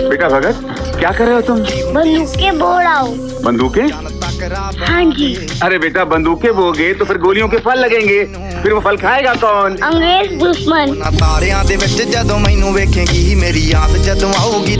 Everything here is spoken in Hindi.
बेटा भगत क्या कर रहे हो तुम? बंदूकें बो रहा हूँ। बंदूकें? हाँ जी। अरे बेटा बंदूकें बोगे तो फिर गोलियों के फल लगेंगे। फिर वो फल खाएगा कौन? अंग्रेज़ दुश्मन। तारे ਤਾਰਿਆਂ ਦੇ ਵਿੱਚ मैनू ਮੈਨੂੰ ਵੇਖੇਂਗੀ ਮੇਰੀ ਯਾਦ ਜਦੋਂ